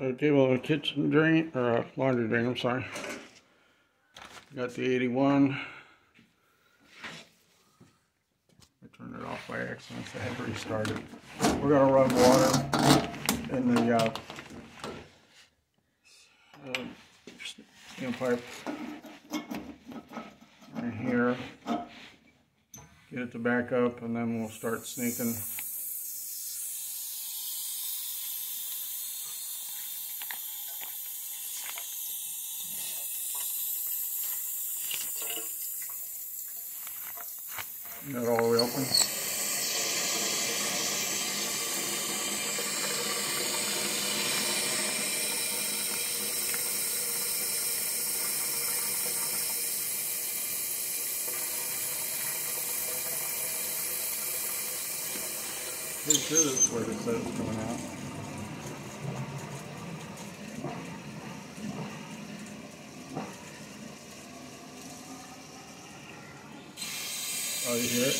So table of kitchen drain, or uh, laundry drain, I'm sorry. Got the 81. I turned it off by accident, so I had to restart it. We're gonna run water in the uh, uh, steel pipe right here. Get it to back up and then we'll start snaking Got all the way open. Pretty sure is what it says coming out. Oh, you hear it?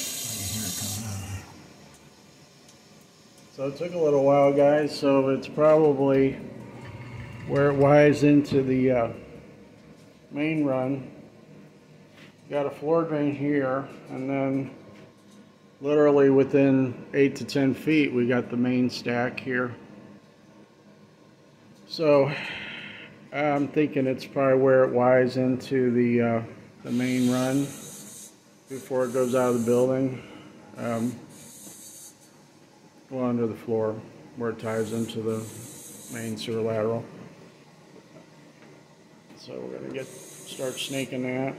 So it took a little while, guys. So it's probably where it wires into the uh, main run. Got a floor drain here, and then literally within eight to ten feet, we got the main stack here. So I'm thinking it's probably where it wires into the uh, the main run before it goes out of the building. Um, go under the floor where it ties into the main sewer lateral. So we're gonna get start snaking that.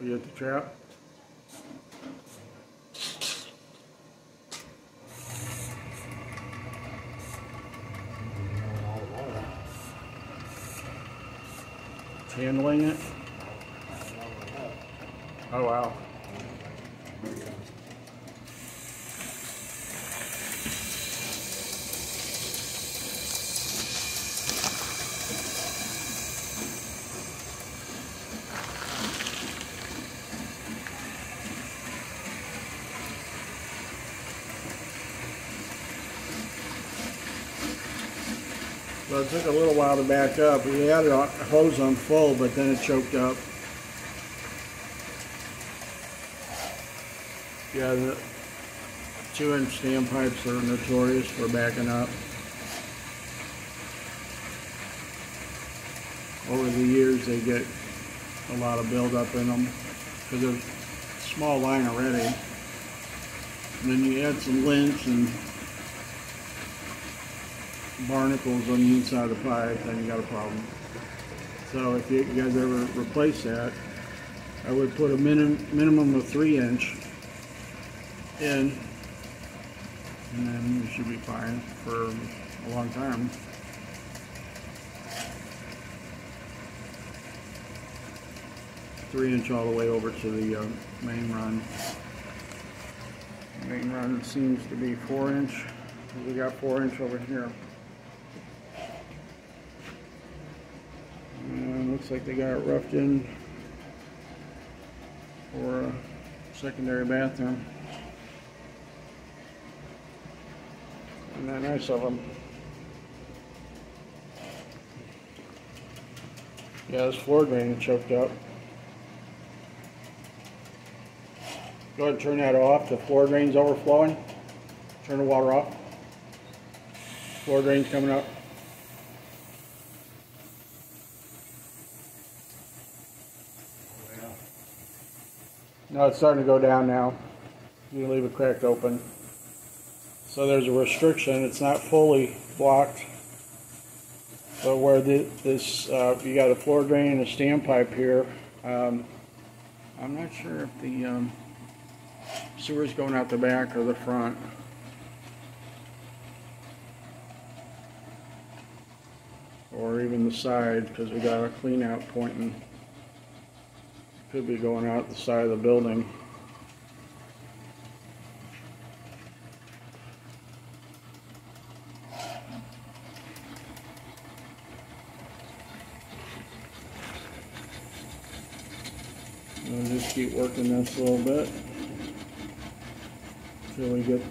We get the trap. It. Oh wow. Took a little while to back up. We had a hose on full, but then it choked up. Yeah, the two inch standpipes are notorious for backing up. Over the years, they get a lot of buildup in them because they're small line already. And then you add some lint and barnacles on the inside of the pipe, then you got a problem. So if you, guys ever replace that, I would put a minim, minimum of three inch in, and then you should be fine for a long time. Three inch all the way over to the uh, main run. Main run seems to be four inch. We got four inch over here. And looks like they got it roughed in for a secondary bathroom. That nice of them? Yeah, this floor drain choked up. Go ahead and turn that off. The floor drain's overflowing. Turn the water off. Floor drain's coming up. It's starting to go down now. You leave it cracked open. So there's a restriction. It's not fully blocked. But where the, this, uh, you got a floor drain and a standpipe here. Um, I'm not sure if the um, sewer's going out the back or the front. Or even the side, because we got a clean out pointing. Could be going out the side of the building. Just keep working this a little bit until we get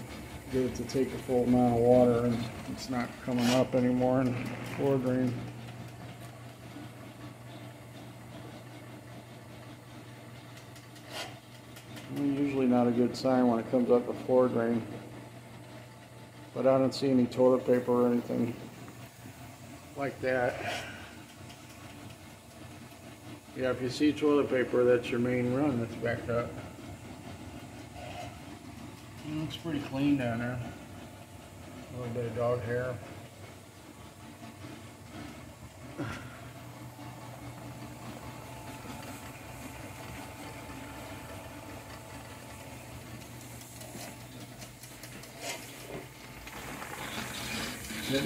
get it to take a full amount of water and it's not coming up anymore in the floor drain. Usually not a good sign when it comes up the floor drain. But I don't see any toilet paper or anything like that. Yeah, if you see toilet paper, that's your main run that's backed up. It looks pretty clean down there. A little bit of dog hair.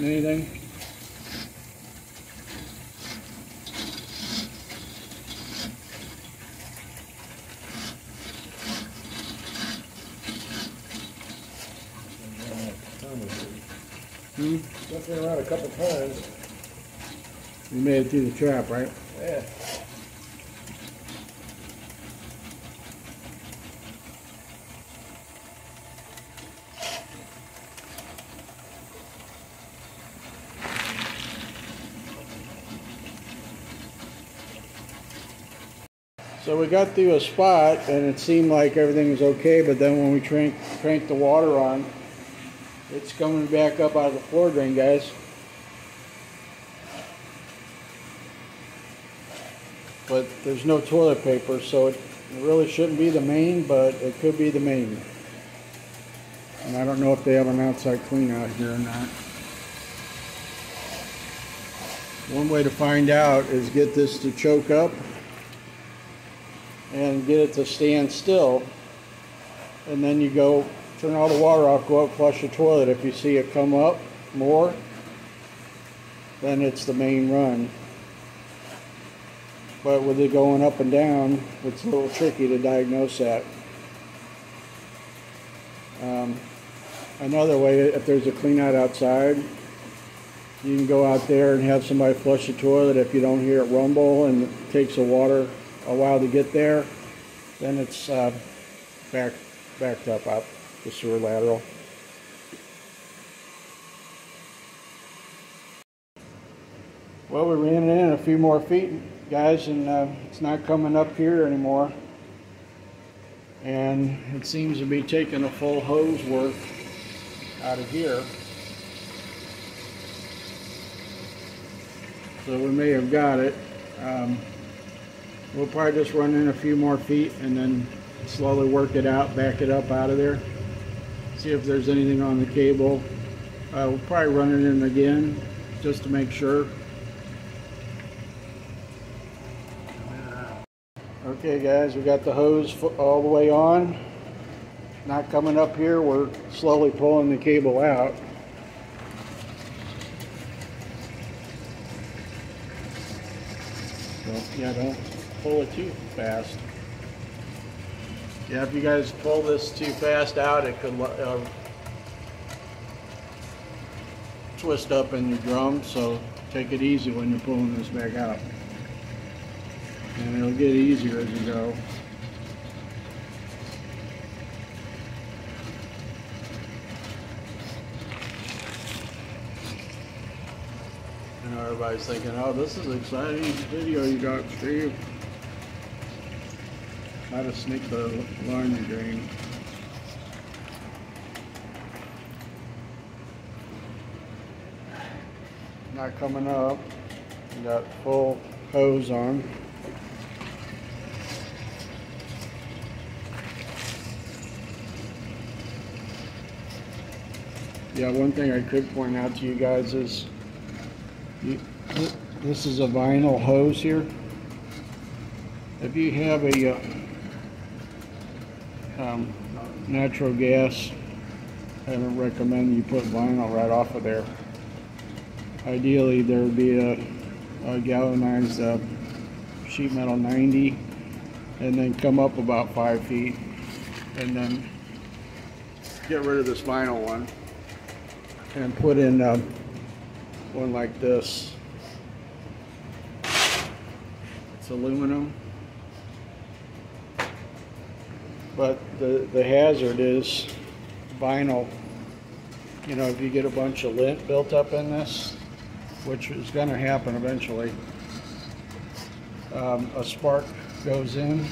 Getting anything? Hmm? Jumping around a couple times. You made it through the trap, right? Yeah. So we got through a spot and it seemed like everything was okay, but then when we crank, the water on, it's coming back up out of the floor drain, guys. But there's no toilet paper, so it really shouldn't be the main, but it could be the main. And I don't know if they have an outside clean out here or not. One way to find out is get this to choke up and get it to stand still. And then you go turn all the water off, go up, flush the toilet. If you see it come up more, then it's the main run. But with it going up and down, it's a little tricky to diagnose that. Um, another way, if there's a clean out outside, you can go out there and have somebody flush the toilet. If you don't hear it rumble and it takes the water a while to get there, then it's uh, back, backed up up the sewer lateral. Well, we ran it in a few more feet, guys, and uh, it's not coming up here anymore. And it seems to be taking a full hose worth out of here. So we may have got it. Um, we'll probably just run in a few more feet and then slowly work it out, back it up out of there. See if there's anything on the cable. Uh, we'll probably run it in again just to make sure. Okay guys, we got the hose all the way on. Not coming up here, we're slowly pulling the cable out. Don't, yeah, don't pull it too fast. Yeah, if you guys pull this too fast out, it could uh, twist up in your drum, so take it easy when you're pulling this back out. And it'll get easier as you go. I know everybody's thinking, oh, this is exciting video you got, Steve. How to snake the laundry drain. Not coming up. Got full hose on. Yeah, one thing I could point out to you guys is you, this is a vinyl hose here. If you have a uh, um, natural gas, I would recommend you put vinyl right off of there. Ideally, there would be a, a galvanized uh, sheet metal 90 and then come up about five feet and then get rid of this vinyl one and put in uh, one like this. It's aluminum. But the, the hazard is vinyl. You know, if you get a bunch of lint built up in this, which is gonna happen eventually, um, a spark goes in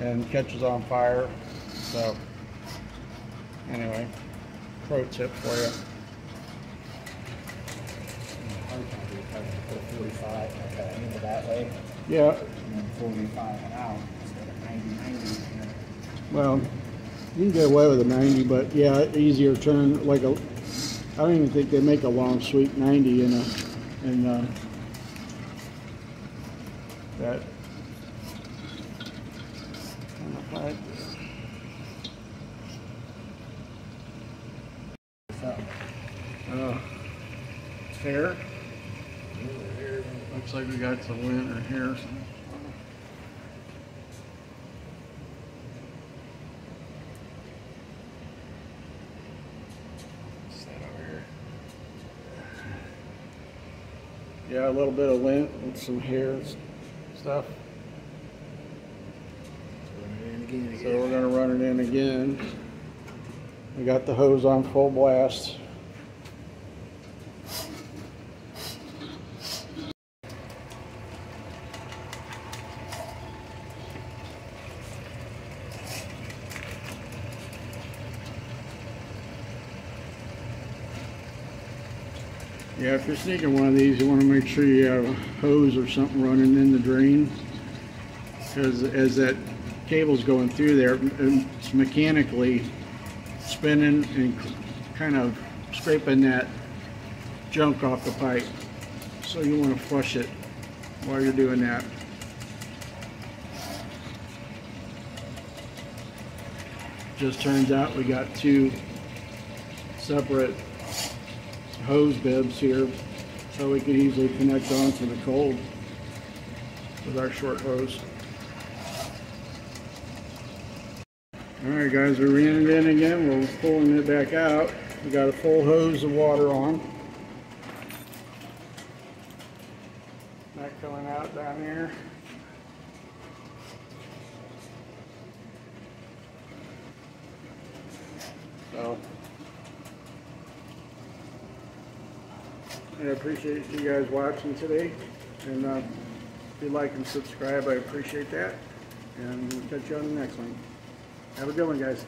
and catches on fire. So, anyway, pro tip for you. Hard time to recover, put a forty-five, okay, into that way, Yeah, forty-five and out, instead of ninety-ninety, you know. Well, you can get away with a 90, but yeah, easier turn, like a, I don't even think they make a long sweep 90 in a, in uh that. Uh, hair. Looks like we got some lint or hair. set over here. Yeah, a little bit of lint and some hair stuff. So we're gonna run it in again. We got the hose on full blast. Yeah, if you're snaking one of these, you wanna make sure you have a hose or something running in the drain. Because as that cable's going through there, it's mechanically spinning and kind of scraping that junk off the pipe. So you want to flush it while you're doing that. Just turns out we got two separate hose bibs here so we could easily connect on to the cold with our short hose. Alright guys, we ran it in again, we're pulling it back out. We got a full hose of water on. That coming out down here. I appreciate you guys watching today. And uh, if you like and subscribe, I appreciate that. And we'll catch you on the next one. Have a good one, guys.